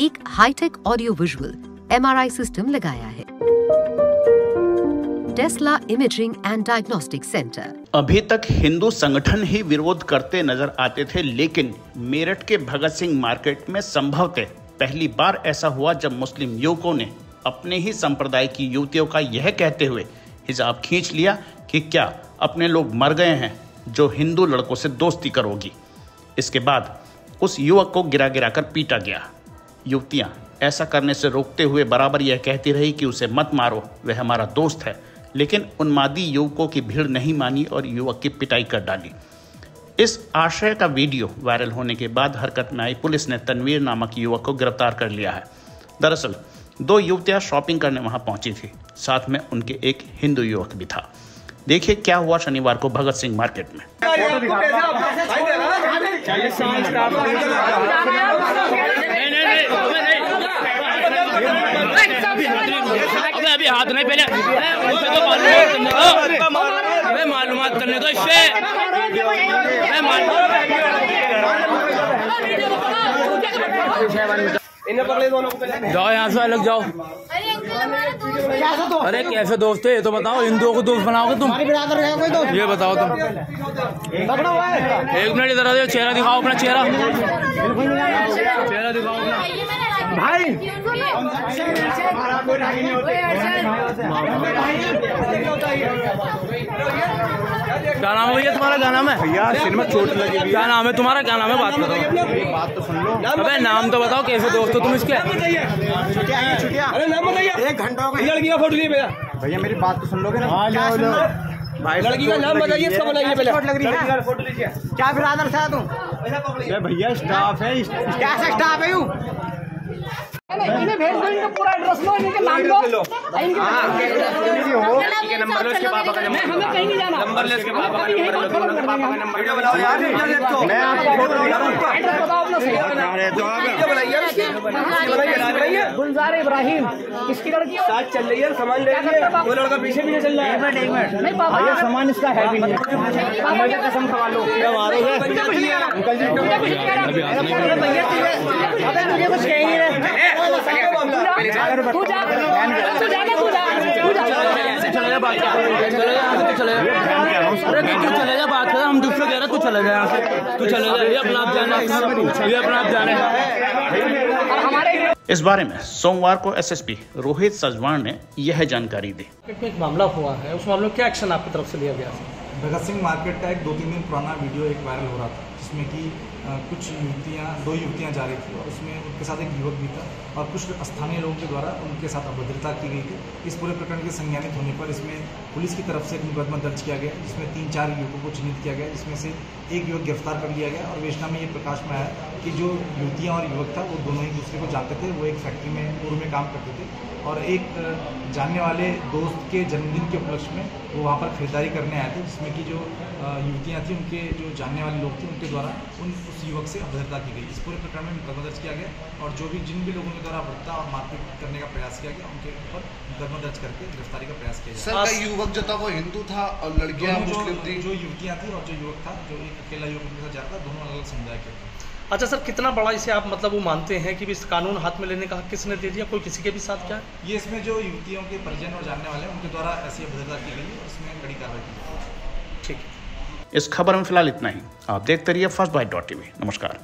एक high tech audio visual MRI system लगाया है। Tesla imaging and diagnostic centre अभी तक हिंदू संगठन ही विरोध करते नज़र आते थे, लेकिन मेरठ के भगत सिंह मार्केट में संभवतः पहली बार ऐसा हुआ जब मुस्लिम युवकों ने अपने ही संप्रदाय की युवतियों का यह कहते हुए हिजाब खींच लिया कि क्या अपने लोग मर गए हैं जो हिंदू लड़कों से दोस्ती करोगी। इसके बाद उस युवक को गिरा गिरा कर पीटा गया। युवतियाँ ऐसा करने से रोकते हुए बराबर यह कहती रही कि उसे मत मारो वह हमारा दोस्त है लेकिन उन्मादी युवकों की भीड़ नहीं मानी और युवक की पिटाई कर डाली इस आशय का वीडियो वायरल होने के बाद हरकत में आई पुलिस ने तनवीर नामक युवक को गिरफ़्तार कर लिया है दरअसल दो युवतियाँ शॉपिंग करने वहाँ पहुँची थी साथ में उनके एक हिंदू युवक भी था देखिए क्या हुआ शनिवार को भगत सिंह मार्केट में अबे नहीं पहले। तो मालूम मालूम करने दो इससे जाओ यहाँ से अलग जाओ। अरे कैसे दोस्त है, ये तो बताओ, हिंदुओं को दोस्त बनाओगे तुम? ये बताओ तुम। एक मिनट इधर चेहरा दिखाओ अपना, चेहरा। चेहरा दिखाओ अपना। भाई। क्या नाम है भैया तुम्हारा? क्या नाम है? भैया सिर में चोट लगी क्या नाम है तुम्हारा? क्या नाम है? बात करो बात तो सुन लो। अबे नाम तो बताओ कैसे दोस्त हो तुम इसके? छुट्टिया है छुट्टिया। अरे नाम बताइए। एक घंटा हो लड़की का फ़ोटो लिए भैया। भैया मेरी बात तो सुन लोगे ना? क्या लो भाई लड़की का नाम बताइए इसका बताइए पहले। चोट लग रही है। फ़ोटो लीजिए। क्या फिर आदर था तुम? ये भैया स्टाफ है क्या स्टाफ है यू? इन्हें भेज दो इनका पूरा एड्रेस इनके नाम लो। इनके नंबर लो इसके पापा का नहीं हमें कहीं नहीं जाना। नंबर ले इसके पापा का नंबर लो दोनों के पापा का नंबर वीडियो बनाओ मैं आपको फ़ोटो दिखा रहा बताओ अपना सही अरे तो आप वीडियो बनाइए उसकी। बनाइए नाच बनाइए। गुलजार इब्राहिम इसकी लड़की साथ चल रही है सामान ले रही है। वो लड़का पीछे भी नहीं चल रहा है। नहीं पापा। भैया सामान इसका है भी नहीं। क्या कसम खा लो। अंकल जी अबे मुझे कुछ कह ही तू तू तू तू चले जा बात कर तू तू हम दूसरे कह रहे तू चले जा यहाँ से तू चले जा ये अपना आप जाना ये अपना आप जाने इस बारे में सोमवार को एसएसपी रोहित सजवाण ने यह जानकारी दी एक मामला हुआ है उस मामले में क्या एक्शन आपकी तरफ़ से लिया गया भगत सिंह मार्केट का एक दो तीन दिन पुराना वीडियो एक वायरल हो रहा था जिसमें कि कुछ युवतियाँ, दो युवतियाँ जा रही थी और उसमें उनके साथ एक युवक भी था और कुछ स्थानीय लोगों के द्वारा उनके साथ अभद्रता की गई थी। इस पूरे प्रकरण के संज्ञानित होने पर इसमें पुलिस की तरफ़ से एक मुकदमा दर्ज किया गया, जिसमें तीन चार युवकों को चिन्हित किया गया, जिसमें से एक युवक गिरफ़्तार कर लिया गया और वेशना में ये प्रकाश में आया कि जो युवतियाँ और युवक था वो दोनों ही दूसरे को जानते थे वो एक फैक्ट्री में पूर्व में काम करते थे और एक जानने वाले दोस्त के जन्मदिन के उपलक्ष्य में वो वहाँ पर खरीदारी करने आए थे जिसमें कि जो युवतियाँ थी उनके जो जानने वाले लोग थे उनके द्वारा उन उस युवक से अभद्रता की गई। इस पूरे प्रकरण में मुकदमा दर्ज किया गया और जो भी जिन भी लोगों के द्वारा अभद्रता और मारपीट करने का प्रयास किया गया उनके ऊपर मुकदमा दर्ज करके गिरफ्तारी का प्रयास किया गया। सर का युवक जो था वो हिंदू था और लड़कियाँ जो, जो युवतियाँ थी और जो युवक था जो एक अकेला युवक उनके साथ जा रहा था दोनों अलग अलग समुदाय के अच्छा सर कितना बड़ा इसे आप मतलब वो मानते हैं कि इस कानून हाथ में लेने का हक किसने दे दिया? कोई किसी के भी साथ क्या? है ये इसमें जो युवतियों के परिजन और जानने वाले हैं उनके द्वारा ऐसी अभद्रता की गई है और इसमें कड़ी कार्रवाई की ठीक है। इस खबर में फ़िलहाल इतना ही। आप देखते रहिए फ़र्स्ट बाइट डॉट टीवी नमस्कार।